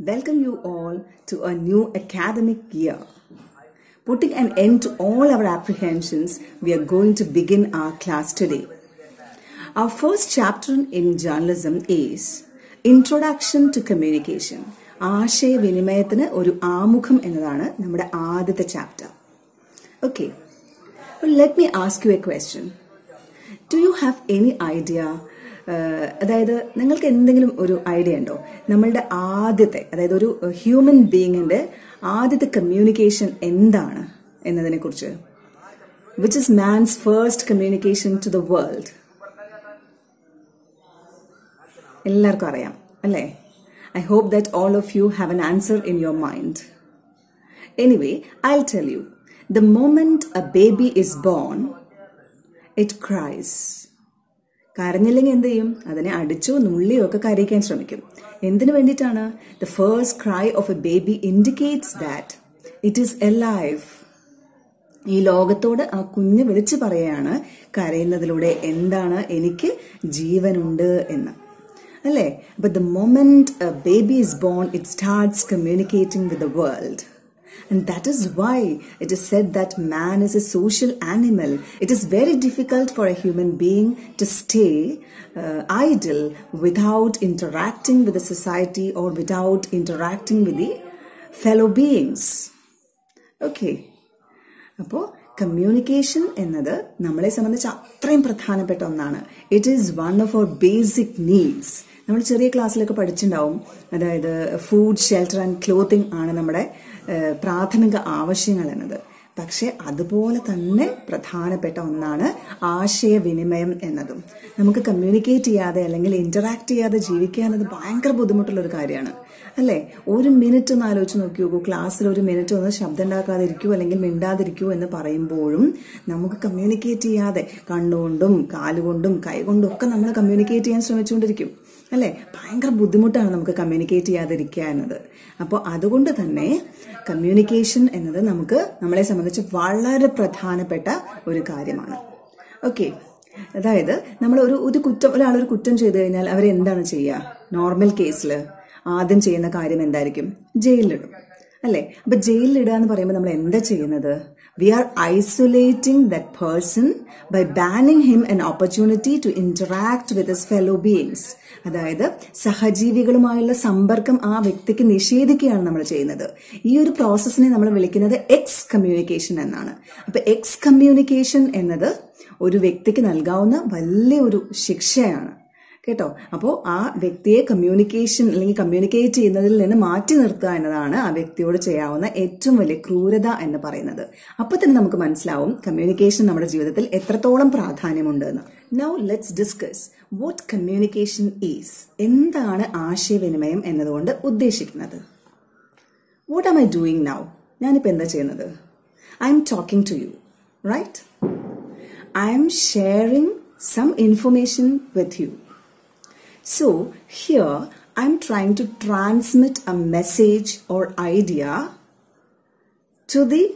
Welcome you all to a new academic year. Putting an end to all our apprehensions, we are going to begin our class today. Our first chapter in journalism is Introduction to Communication. ആശയവിനിമയത്തിന് ഒരു ആമുഖം എന്നതാണ് നമ്മുടെ ആദ്യത്തെ chapter okay let me ask you a question do you have any idea അതായത് നിങ്ങൾക്ക് എന്തെങ്കിലും ഒരു ഐഡിയ ഉണ്ടോ? നമ്മളുടെ ആദ്യത്തെ അതായത് ഒരു ഹ്യൂമൻ ബീയിങ്ങിന്റെ ആദ്യത്തെ കമ്മ്യൂണിക്കേഷൻ എന്താണ് എന്നതിനെ കുറിച്ച് which is man's first communication to the world എല്ലാവർക്കും അറിയാം അല്ലേ? I hope that all of you have an answer in your mind anyway I tell you the moment a baby is born it cries കരഞ്ഞില്ലെങ്കിൽ എന്ത് ചെയ്യും? അതിനെ അടിച്ചോ നുള്ളിയോ ഒക്കെ കരയിക്കാൻ ശ്രമിക്കും. എന്തിനു വേണ്ടിയിട്ടാണ്? The first cry of a baby indicates that it is a life ഈ ലോകത്തോട് ആ കുഞ്ഞ് വിളിച്ചു പറയുകയാണ് കരയുന്നതിലൂടെ എന്താണ് എനിക്ക് ജീവനുണ്ട് എന്ന്. അല്ലേ? But the moment baby is born it starts communicating with the world And that is why it is said that man is a social animal. It is very difficult for a human being to stay uh, idle without interacting with the society or without interacting with the fellow beings. Okay. അപ്പോൾ communication എന്നത് നമ്മളെ സംബന്ധിച്ച് അത്രയും പ്രധാനപ്പെട്ട ഒന്നാണ്. It is one of our basic needs നമ്മൾ ചെറിയ ക്ലാസ്സിലൊക്കെ പഠിച്ചിട്ടുണ്ടാവും. അതായത് ഫുഡ് ഷെൽട്ടർ ആൻഡ് ക്ലോത്തിങ് ആണ് നമ്മുടെ പ്രാഥമിക ആവശ്യങ്ങൾ എന്നത്. പക്ഷെ അതുപോലെ തന്നെ പ്രധാനപ്പെട്ട ഒന്നാണ് ആശയവിനിമയം എന്നതും. നമുക്ക് കമ്മ്യൂണിക്കേറ്റ് ചെയ്യാതെ അല്ലെങ്കിൽ ഇന്ററാക്ട് ചെയ്യാതെ ജീവിക്കുക എന്നത് ഭയങ്കര ബുദ്ധിമുട്ടുള്ള ഒരു കാര്യമാണ്. അല്ലേ? ഒരു മിനിറ്റ് ഒന്ന് ആലോചിച്ച് നോക്കി നോക്കൂ ക്ലാസ്സിൽ ഒരു മിനിറ്റ് ഒന്ന് ശബ്ദം ഉണ്ടാക്കാതിരിക്കൂ അല്ലെങ്കിൽ മിണ്ടാതിരിക്കൂ എന്ന് പറയുമ്പോഴും നമുക്ക് കമ്മ്യൂണിക്കേറ്റ് ചെയ്യാതെ കണ്ണുകൊണ്ടും കാലുകൊണ്ടും കൈകൊണ്ടും ഒക്കെ നമ്മൾ കമ്മ്യൂണിക്കേറ്റ് ചെയ്യാൻ ശ്രമിച്ചുകൊണ്ടിരിക്കും. അല്ലേ? ഭയങ്കര ബുദ്ധിമുട്ടാണ് നമുക്ക് കമ്മ്യൂണിക്കേറ്റ് ചെയ്യാതിരിക്കുക എന്നത്. അപ്പോൾ അതുകൊണ്ട് തന്നെ കമ്മ്യൂണിക്കേഷൻ എന്നത് നമുക്ക് നമ്മളെ സംബന്ധിച്ച് വളരെ പ്രധാനപ്പെട്ട ഒരു കാര്യമാണ്. ഓക്കെ അതായത് നമ്മൾ ഒരു ഒരു കുറ്റം ഒരാളൊരു കുറ്റം ചെയ്തു കഴിഞ്ഞാൽ അവരെന്താണ് ചെയ്യുക? നോർമൽ കേസിൽ ആദ്യം ചെയ്യുന്ന കാര്യം എന്തായിരിക്കും? ജയിലിലിടും. അല്ലേ? അപ്പൊ ജയിലിലിടുക എന്ന് പറയുമ്പോൾ നമ്മൾ എന്താ ചെയ്യുന്നത്? We are isolating that person by banning him an opportunity to interact with his fellow beings അതായത് സഹജീവികളുമായുള്ള സമ്പർക്കം ആ വ്യക്തിക്ക് നിഷേധിക്കുകയാണ് നമ്മൾ ചെയ്യുന്നത്. ഈ ഒരു പ്രോസസ്സിനെ നമ്മൾ വിളിക്കുന്നത് എക്സ് കമ്മ്യൂണിക്കേഷൻ എന്നാണ്. അപ്പൊ എക്സ് കമ്മ്യൂണിക്കേഷൻ എന്നത് ഒരു വ്യക്തിക്ക് നൽകാവുന്ന വലിയൊരു ശിക്ഷയാണ്. കേട്ടോ? അപ്പോൾ ആ വ്യക്തിയെ കമ്മ്യൂണിക്കേഷൻ അല്ലെങ്കിൽ കമ്മ്യൂണിക്കേറ്റ് ചെയ്യുന്നതിൽ നിന്ന് മാറ്റി നിർത്തുക എന്നതാണ് ആ വ്യക്തിയോട് ചെയ്യാവുന്ന ഏറ്റവും വലിയ ക്രൂരത എന്ന് പറയുന്നത്. അപ്പൊ തന്നെ നമുക്ക് മനസ്സിലാവും കമ്മ്യൂണിക്കേഷൻ നമ്മുടെ ജീവിതത്തിൽ എത്രത്തോളം പ്രാധാന്യമുണ്ട് എന്ന്. Now let's discuss what communication is എന്താണ് ആശയവിനിമയം എന്നതുകൊണ്ട് ഉദ്ദേശിക്കുന്നത്. What am I doing now ഞാനിപ്പോൾ എന്താ ചെയ്യുന്നത്? I am talking to you right I am sharing some information with you So here I'm trying to transmit a message or idea to the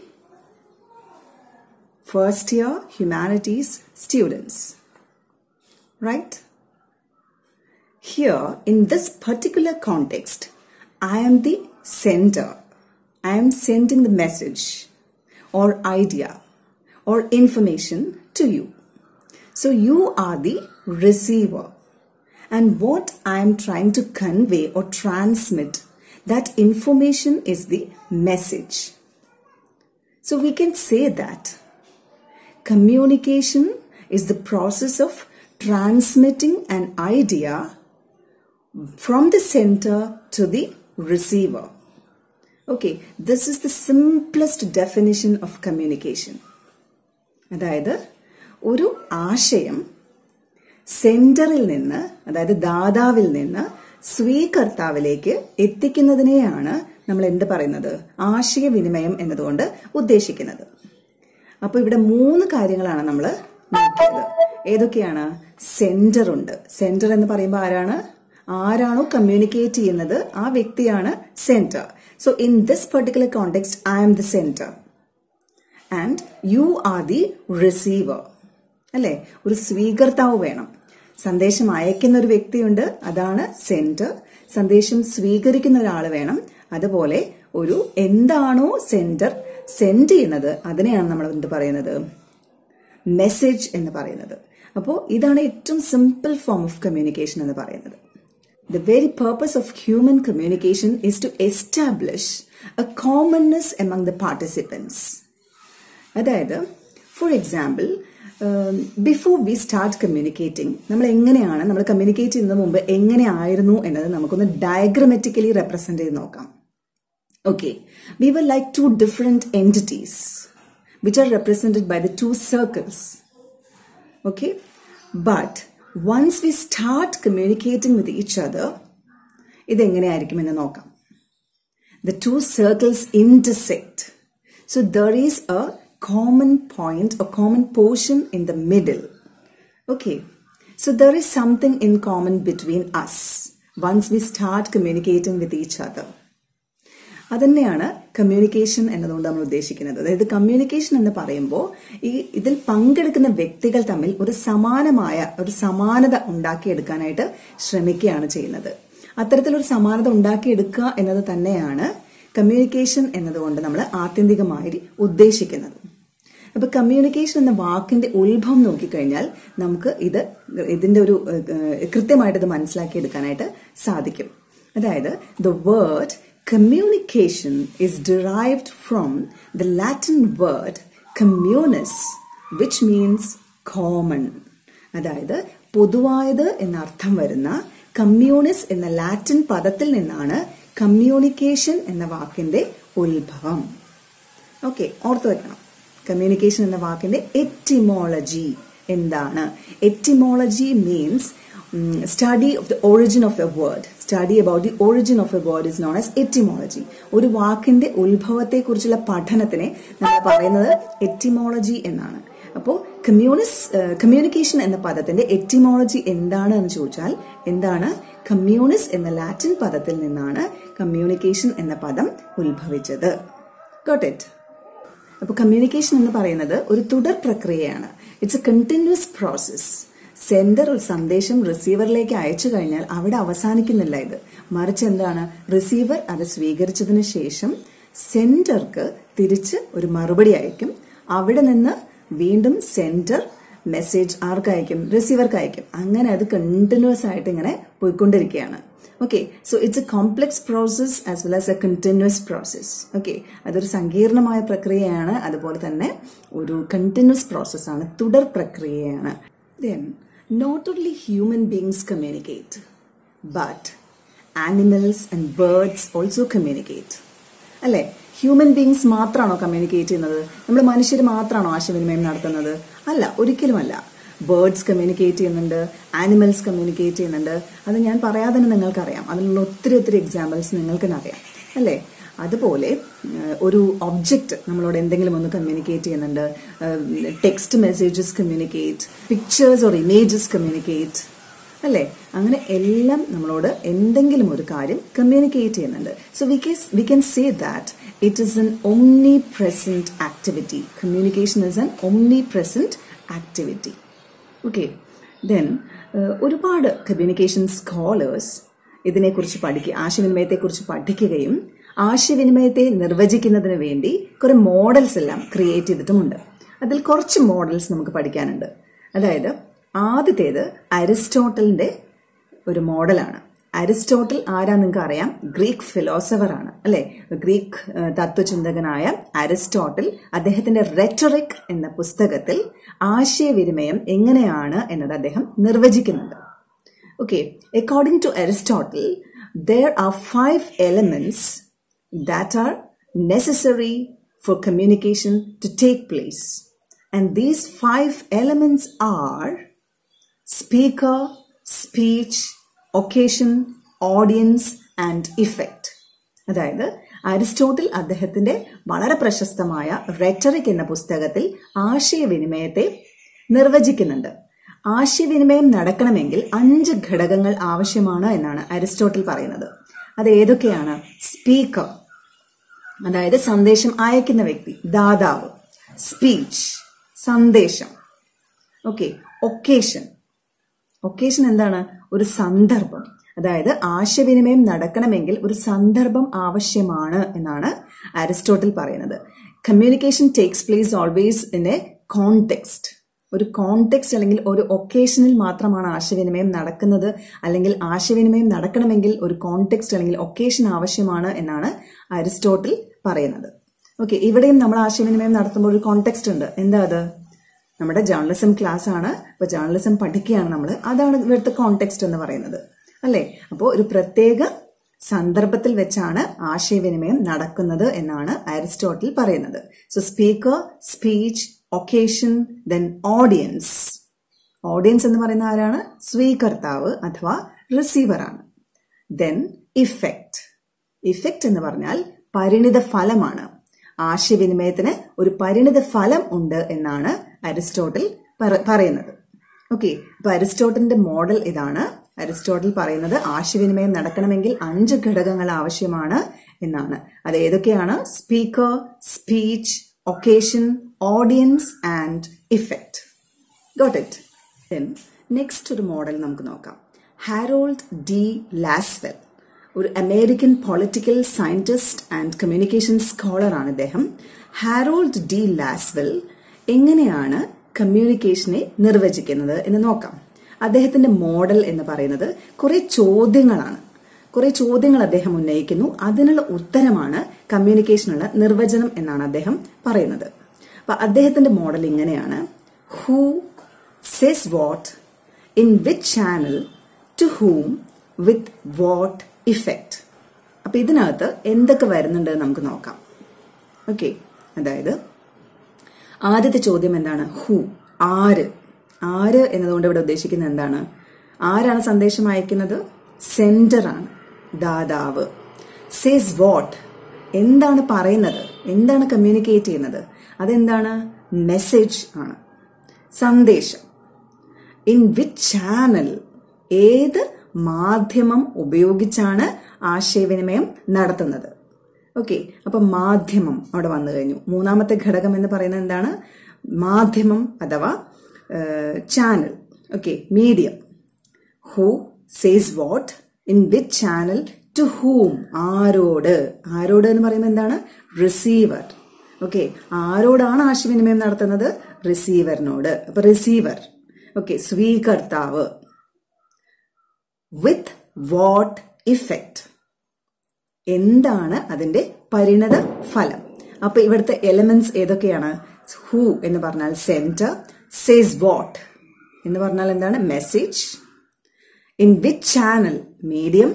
first year humanities students. Right? Here in this particular context, I am the sender. I am sending the message or idea or information to you. So you are the receiver and what I am trying to convey or transmit, that information is the message. So we can say that communication is the process of transmitting an idea from the center to the receiver. Okay, this is the simplest definition of communication. അതായത് ഒരു ആശയം സെന്ററിൽ നിന്ന് അതായത് ദാതാവിൽ നിന്ന് സ്വീകർത്താവിലേക്ക് എത്തിക്കുന്നതിനെയാണ് നമ്മൾ എന്ത് പറയുന്നത്? ആശയവിനിമയം എന്നതുകൊണ്ട് ഉദ്ദേശിക്കുന്നത്. അപ്പോൾ ഇവിടെ മൂന്ന് കാര്യങ്ങളാണ് നമ്മൾ നോക്കിയത് ഏതൊക്കെയാണ്? സെന്റർ ഉണ്ട്. സെന്റർ എന്ന് പറയുമ്പോൾ ആരാണ്? ആരാണോ കമ്മ്യൂണിക്കേറ്റ് ചെയ്യുന്നത്? ആ വ്യക്തിയാണ് sender. So in this particular context I am the sender and you are the receiver അല്ലേ? ഒരു സ്വീകർത്താവ് വേണം. സന്ദേശം അയക്കുന്ന ഒരു വ്യക്തിയുണ്ട്. അതാണ് സെൻഡർ സന്ദേശം സ്വീകരിക്കുന്ന ഒരാൾ വേണം. അതുപോലെ ഒരു എന്താണോ സെൻഡർ സെൻഡ് ചെയ്യുന്നത്. അതിനെയാണ് നമ്മൾ എന്ത് പറയുന്നത്? മെസ്സേജ് എന്ന് പറയുന്നത്. അപ്പോൾ ഇതാണ് ഏറ്റവും സിമ്പിൾ ഫോം ഓഫ് കമ്മ്യൂണിക്കേഷൻ എന്ന് പറയുന്നത്. The very purpose of human communication is to establish a commonness among the participants അതായത് for example before we start communicating നമ്മൾ എങ്ങനെയാണ് നമ്മൾ കമ്മ്യൂണിക്കേറ്റ് ചെയ്യുന്നതിന് മുമ്പ് എങ്ങനെയായിരുന്നു എന്നത് നമുക്കൊന്ന് ഡയഗ്രമാറ്റിക്കലി റെപ്രസെന്റ് ചെയ്ത് നോക്കാം. Okay we were like two different entities which are represented by the two circles okay. But once we start communicating with each other ഇതെങ്ങനെയായിരിക്കുമെന്ന് നോക്കാം. The two circles intersect. So there is a common point a common portion in the middle. Okay. So there is something in common between us once we start communicating with each other. തന്നെയാണ് communication എന്നതുകൊണ്ട് നമ്മൾ ഉദ്ദേശിക്കുന്നത്. അതായത് communication എന്ന് പറയുമ്പോൾ ഈ ഇതിൽ പങ്കെടുക്കുന്ന വ്യക്തികൾ തമ്മിൽ ഒരു സമാനമായ ഒരു സമാനത ഉണ്ടാക്കിയെടുക്കാനായിട്ട് ശ്രമിക്കുകയാണ് ചെയ്യുന്നത്. അത്തരത്തിലൊരു സമാനത ഉണ്ടാക്കിയെടുക്കുക എന്നത് തന്നെയാണ് കമ്മ്യൂണിക്കേഷൻ എന്നതുകൊണ്ട് നമ്മൾ ആത്യന്തികമായി ഉദ്ദേശിക്കുന്നത്. അപ്പൊ കമ്മ്യൂണിക്കേഷൻ എന്ന വാക്കിന്റെ ഉത്ഭവം നോക്കിക്കഴിഞ്ഞാൽ നമുക്ക് ഇത് ഇതിന്റെ ഒരു കൃത്യമായിട്ട് ഇത് മനസ്സിലാക്കിയെടുക്കാനായിട്ട് സാധിക്കും. അതായത് the word communication is derived from the Latin word communis which means common അതായത് പൊതുവായത് എന്നർത്ഥം വരുന്ന കമ്മ്യൂണിസ് എന്ന ലാറ്റിൻ പദത്തിൽ നിന്നാണ് കമ്മ്യൂണിക്കേഷൻ എന്ന വാക്കിന്റെ ഉത്ഭവം. ഓക്കെ ഓർത്തു വെക്കണം. കമ്മ്യൂണിക്കേഷൻ എന്ന വാക്കിന്റെ എറ്റിമോളജി എന്താണ്? Etymology means study of the origin of a word study about the origin of a word is known as etymology ഒരു വാക്കിന്റെ ഉത്ഭവത്തെ കുറിച്ചുള്ള പഠനത്തിനെ നമ്മൾ പറയുന്നത് എറ്റിമോളജി എന്നാണ്. അപ്പോൾ കമ്മ്യൂണിസ് കമ്മ്യൂണിക്കേഷൻ എന്ന പദത്തിന്റെ എറ്റിമോളജി എന്താണ് എന്ന് ചോദിച്ചാൽ എന്താണ്? കമ്മ്യൂണിസ് എന്ന ലാറ്റിൻ പദത്തിൽ നിന്നാണ് കമ്മ്യൂണിക്കേഷൻ എന്ന പദം ഉത്ഭവിച്ചത്. ഗോട്ട് ഇറ്റ് അപ്പോൾ കമ്മ്യൂണിക്കേഷൻ എന്ന് പറയുന്നത് ഒരു തുടർ പ്രക്രിയയാണ്. It's a continuous process sender ഒരു സന്ദേശം റിസീവറിലേക്ക് അയച്ചു കഴിഞ്ഞാൽ അവിടെ അവസാനിക്കുന്നില്ല ഇത്. മറിച്ച് എന്താണ്? റിസീവർ അത് സ്വീകരിച്ചതിന് ശേഷം സെൻഡർക്ക് തിരിച്ച് ഒരു മറുപടി അയക്കും. അവിടെ നിന്ന് വീണ്ടും സെന്റർ മെസ്സേജ് ആർക്കയക്കും? റിസീവർക്ക് അയക്കും. അങ്ങനെ അത് കണ്ടിന്യൂസ് ആയിട്ട് ഇങ്ങനെ പോയിക്കൊണ്ടിരിക്കുകയാണ്. Okay so it's a complex process as well as a continuous process okay അതൊരു സങ്കീർണമായ പ്രക്രിയയാണ്. അതുപോലെ തന്നെ ഒരു കണ്ടിന്യൂസ് പ്രോസസ്സാണ് തുടർ പ്രക്രിയയാണ്. Then not only human beings communicate but animals and birds also communicate അല്ലേ? ഹ്യൂമൻ ബീങ്സ് മാത്രമാണോ കമ്മ്യൂണിക്കേറ്റ് ചെയ്യുന്നത്? നമ്മൾ മനുഷ്യർ മാത്രമാണോ ആശയവിനിമയം നടത്തുന്നത്? അല്ല ഒരിക്കലുമല്ല. ബേർഡ്സ് കമ്മ്യൂണിക്കേറ്റ് ചെയ്യുന്നുണ്ട് ആനിമൽസ് കമ്മ്യൂണിക്കേറ്റ് ചെയ്യുന്നുണ്ട്. അത് ഞാൻ പറയാതെ തന്നെ നിങ്ങൾക്കറിയാം. അതിനുള്ള ഒത്തിരി ഒത്തിരി എക്സാമ്പിൾസ് നിങ്ങൾക്ക് അറിയാം. അല്ലേ? അതുപോലെ ഒരു ഒബ്ജക്റ്റ് നമ്മളോട് എന്തെങ്കിലും ഒന്ന് കമ്മ്യൂണിക്കേറ്റ് ചെയ്യുന്നുണ്ട്. Text messages communicate pictures or images communicate അല്ലേ? അങ്ങനെ എല്ലാം നമ്മളോട് എന്തെങ്കിലും ഒരു കാര്യം കമ്മ്യൂണിക്കേറ്റ് ചെയ്യുന്നുണ്ട്. So we case we can say that it is an omnipresent activity communication is an omnipresent activity okay then ഒരുപാട് കമ്മ്യൂണിക്കേഷൻ സ്കോളേഴ്സ് ഇതിനെക്കുറിച്ച് പഠിക്കുക ആശയവിനിമയത്തെക്കുറിച്ച് പഠിക്കുകയും ആശയവിനിമയത്തെ നിർവചിക്കുന്നതിന് വേണ്ടി കുറെ മോഡൽസ് എല്ലാം ക്രിയേറ്റ് ചെയ്തിട്ടുമുണ്ട്. അതിൽ കുറച്ച് മോഡൽസ് നമുക്ക് പഠിക്കാനുണ്ട്. അതായത് ആദ്യത്തേത് അരിസ്റ്റോട്ടലിന്റെ ഒരു മോഡലാണ്. അരിസ്റ്റോട്ടൽ ആരാ നിങ്ങൾക്ക് അറിയാം? ഗ്രീക്ക് ഫിലോസഫർ ആണ് അല്ലെ? ഗ്രീക്ക് തത്വചിന്തകനായ അരിസ്റ്റോട്ടൽ അദ്ദേഹത്തിന്റെ റെറ്റോറിക് എന്ന പുസ്തകത്തിൽ ആശയവിനിമയം എങ്ങനെയാണ് എന്നത് അദ്ദേഹം നിർവചിക്കുന്നുണ്ട്. Okay according to Aristotle there are five elements that are necessary for communication to take place and these five elements are speaker, speech, occasion audience and effect അതായത് അരിസ്റ്റോട്ടിൽ അദ്ദേഹത്തിന്റെ വളരെ പ്രശസ്തമായ റെറ്ററിക് എന്ന പുസ്തകത്തിൽ ആശയവിനിമയത്തെ നിർവചിക്കുന്നുണ്ട്. ആശയവിനിമയം നടക്കണമെങ്കിൽ അഞ്ച് ഘടകങ്ങൾ ആവശ്യമാണ് എന്നാണ് അരിസ്റ്റോട്ടിൽ പറയുന്നത്. അത് ഏതൊക്കെയാണ്? സ്പീക്കർ അതായത് സന്ദേശം അയക്കുന്ന വ്യക്തി ദാതാവ്. സ്പീച്ച് സന്ദേശം. Okay occasion. ഒക്കേഷൻ എന്താണ്? ഒരു സന്ദർഭം. അതായത് ആശയവിനിമയം നടക്കണമെങ്കിൽ ഒരു സന്ദർഭം ആവശ്യമാണ് എന്നാണ് അരിസ്റ്റോട്ടിൽ പറയുന്നത്. Communication takes place always in a context ഒരു കോണ്ടെക്സ്റ്റ് അല്ലെങ്കിൽ ഒരു ഒക്കേഷനിൽ മാത്രമാണ് ആശയവിനിമയം നടക്കുന്നത്. അല്ലെങ്കിൽ ആശയവിനിമയം നടക്കണമെങ്കിൽ ഒരു കോണ്ടെക്സ്റ്റ് അല്ലെങ്കിൽ ഒക്കേഷൻ ആവശ്യമാണ് എന്നാണ് അരിസ്റ്റോട്ടിൽ പറയുന്നത്. ഓക്കെ ഇവിടെയും നമ്മൾ ആശയവിനിമയം നടത്തുമ്പോൾ ഒരു കോണ്ടെക്സ്റ്റ് ഉണ്ട്. എന്താ അത്? നമ്മുടെ ജേർണലിസം ക്ലാസ് ആണ്. അപ്പോൾ ജേർണലിസം പഠിക്കുകയാണ് നമ്മൾ അതാണ് ഇവിടുത്തെ കോണ്ടെക്സ്റ്റ് എന്ന് പറയുന്നത്. അല്ലേ? അപ്പോൾ ഒരു പ്രത്യേക സന്ദർഭത്തിൽ വെച്ചാണ് ആശയവിനിമയം നടക്കുന്നത് എന്നാണ് അരിസ്റ്റോട്ടിൽ പറയുന്നത്. So speaker speech occasion then audience audience എന്ന് പറയുന്ന ആരാണ്? സ്വീകർത്താവ് അഥവാ റിസീവർ ആണ്. ദെൻ ഇഫക്റ്റ് ഇഫക്റ്റ് എന്ന് പറഞ്ഞാൽ പരിണിത ഫലമാണ് ആശയവിനിമയത്തിന് ഒരു പരിണിത ഫലം ഉണ്ട് എന്നാണ് അരിസ്റ്റോട്ടിൽ പറയുന്നത്. ഓക്കെ അപ്പൊ അരിസ്റ്റോട്ടലിന്റെ മോഡൽ ഇതാണ്. അരിസ്റ്റോട്ടൽ പറയുന്നത് ആശയവിനിമയം നടക്കണമെങ്കിൽ അഞ്ച് ഘടകങ്ങൾ ആവശ്യമാണ് എന്നാണ്. അത് ഏതൊക്കെയാണ്? Speaker speech occasion audience and effect got it next ഒരു മോഡൽ നമുക്ക് നോക്കാം. ഹാരോൾഡ് ഡി ലാസ്വെൽ ഒരു American political scientist and communication ആണ് ഇദ്ദേഹം. ഹാരോൾഡ് ഡി ലാസ്വെൽ എങ്ങനെയാണ് കമ്മ്യൂണിക്കേഷനെ നിർവചിക്കുന്നത് എന്ന് നോക്കാം. അദ്ദേഹത്തിന്റെ മോഡൽ എന്ന് പറയുന്നത് കുറെ ചോദ്യങ്ങളാണ്. കുറെ ചോദ്യങ്ങൾ അദ്ദേഹം ഉന്നയിക്കുന്നു. അതിനുള്ള ഉത്തരമാണ് കമ്മ്യൂണിക്കേഷനുള്ള നിർവചനം എന്നാണ് അദ്ദേഹം പറയുന്നത്. അപ്പൊ അദ്ദേഹത്തിന്റെ മോഡൽ ഇങ്ങനെയാണ്. Who says what in which channel to whom with what effect അപ്പൊ ഇതിനകത്ത് എന്തൊക്കെ വരുന്നുണ്ട് നമുക്ക് നോക്കാം. ഓക്കെ അതായത് ആദ്യത്തെ ചോദ്യം എന്താണ്? ഹു ആര്? ആര് എന്നതുകൊണ്ട് ഇവിടെ ഉദ്ദേശിക്കുന്നത് എന്താണ്? ആരാണ് സന്ദേശം അയക്കുന്നത്? സെൻഡർ ആണ് ദാതാവ്. സേസ് വാട്ട് എന്താണ് പറയുന്നത്? എന്താണ് കമ്മ്യൂണിക്കേറ്റ് ചെയ്യുന്നത്? അതെന്താണ്? മെസ്സേജ് ആണ്. സന്ദേശം. ഇൻ വിച്ച് ചാനൽ ഏത് മാധ്യമം ഉപയോഗിച്ചാണ് ആശയവിനിമയം നടത്തുന്നത്? ഓക്കെ അപ്പൊ മാധ്യമം അവിടെ വന്നു കഴിഞ്ഞു. മൂന്നാമത്തെ ഘടകം എന്ന് പറയുന്നത് എന്താണ്? മാധ്യമം അഥവാ channel okay medium who says what in which channel to whom ആരോട്? ആരോട് എന്ന് പറയുമ്പോൾ എന്താണ്? റിസീവർ ഓക്കെ ആരോടാണ് ആശയവിനിമയം നടത്തുന്നത്? റിസീവറിനോട് അപ്പൊ റിസീവർ ഓക്കെ സ്വീകർത്താവ്. വിത്ത് വാട്ട് ഇഫക്റ്റ് എന്താണ് അതിന്റെ പരിണത ഫലം? അപ്പൊ ഇവിടുത്തെ എലമെന്റ്സ് ഏതൊക്കെയാണ്? ഹൂ എന്ന് പറഞ്ഞാൽ സെന്റർ സേസ് വാട്ട് എന്ന് പറഞ്ഞാൽ എന്താണ്? Message in which channel medium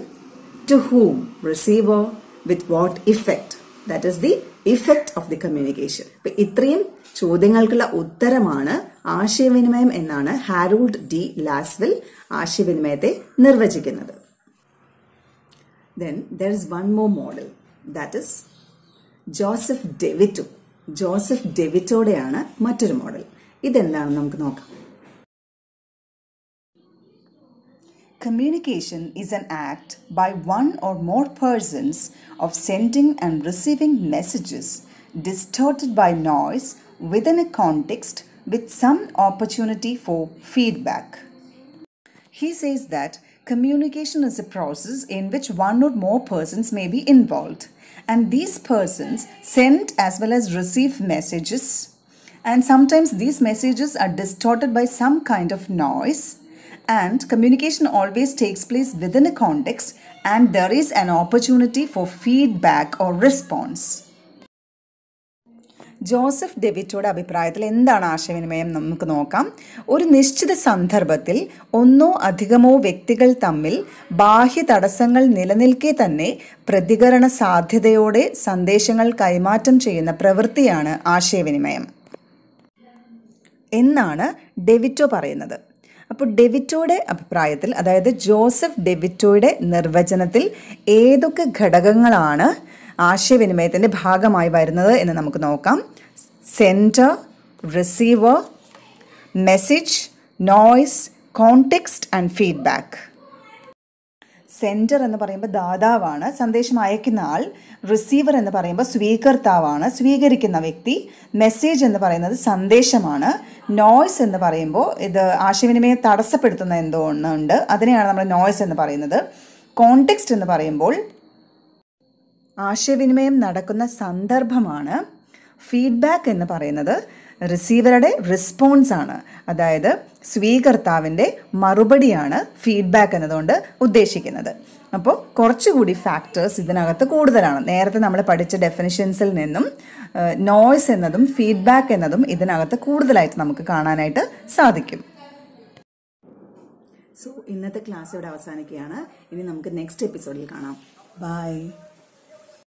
to whom receiver with what effect that is the effect of the communication അപ്പൊ ഇത്രയും ചോദ്യങ്ങൾക്കുള്ള ഉത്തരമാണ് ആശയവിനിമയം എന്നാണ് ഹാരോൾഡ് ഡി ലാസ്വെൽ ആശയവിനിമയത്തെ നിർവചിക്കുന്നത്. then there is one more model that is Joseph DeVito Joseph ഡെവിറ്റോടെയാണ് മറ്റൊരു model ഇതെന്താണെന്ന് നമുക്ക് നോക്കാം Communication is an act by one or more persons of sending and receiving messages distorted by noise within a context with some opportunity for feedback. He says that communication is a process in which one or more persons may be involved, and these persons send as well as receive messages, and sometimes these messages are distorted by some kind of noise. And communication always takes place within a context, and there is an opportunity for feedback or response. Joseph ഡെവിറ്റോയുടെ അഭിപ്രായത്തിൽ എന്താണ് ആശയവിനിമയം നമുക്ക് നോക്കാം. ഒരു നിശ്ചിത സന്ദർഭത്തിൽ ഒന്നോ അധികമോ വ്യക്തികൾ തമ്മിൽ ബാഹ്യ തടസ്സങ്ങൾ നിലനിൽക്കെ തന്നെ പ്രതികരണ സാധ്യതയോടെ സന്ദേശങ്ങൾ കൈമാറ്റം ചെയ്യുന്ന പ്രവൃത്തിയാണ് ആശയവിനിമയം. എന്നാണ് ഡെവിറ്റോ പറയുന്നത്. അപ്പോൾ ഡെവിറ്റോയുടെ അഭിപ്രായത്തിൽ അതായത് ജോസഫ് ഡെവിറ്റോയുടെ നിർവചനത്തിൽ ഏതൊക്കെ ഘടകങ്ങളാണ് ആശയവിനിമയത്തിന്റെ ഭാഗമായി വരുന്നത് എന്ന് നമുക്ക് നോക്കാം. Sender receiver message noise context and feedback sender എന്ന് പറയുമ്പോൾ ദാതാവാണ് സന്ദേശം അയക്കുന്ന ആൾ. റിസീവർ എന്ന് പറയുമ്പോൾ സ്വീകർത്താവാണ് സ്വീകരിക്കുന്ന വ്യക്തി. മെസ്സേജ് എന്ന് പറയുന്നത് സന്ദേശമാണ്. നോയ്സ് എന്ന് പറയുമ്പോൾ ഇത് ആശയവിനിമയം തടസ്സപ്പെടുത്തുന്ന എന്തോ ഒന്നുണ്ട് അതിനെയാണ് നമ്മൾ നോയ്സ് എന്ന് പറയുന്നത്. കോണ്ടെക്സ്റ്റ് എന്ന് പറയുമ്പോൾ ആശയവിനിമയം നടക്കുന്ന സന്ദർഭമാണ് ഫീഡ്ബാക്ക് എന്ന് പറയുന്നത്. റിസീവറുടെ റെസ്പോൺസ് ആണ്. അതായത് സ്വീകർത്താവിന്റെ മറുപടിയാണ് ഫീഡ്ബാക്ക് എന്നതുകൊണ്ട് ഉദ്ദേശിക്കുന്നത്. അപ്പോൾ കുറച്ചുകൂടി ഫാക്ടേഴ്സ് ഇതിനകത്ത് കൂടുതലാണ്. നേരത്തെ നമ്മൾ പഠിച്ച ഡെഫിനിഷൻസിൽ നിന്നും നോയ്സ് എന്നതും ഫീഡ്ബാക്ക് എന്നതും ഇതിനകത്ത് കൂടുതലായിട്ട് നമുക്ക് കാണാനായിട്ട് സാധിക്കും. സോ ഇന്നത്തെ ക്ലാസ് ഇവിടെ അവസാനിക്കുകയാണ്. ഇനി നമുക്ക് നെക്സ്റ്റ് എപ്പിസോഡിൽ കാണാം. ബൈ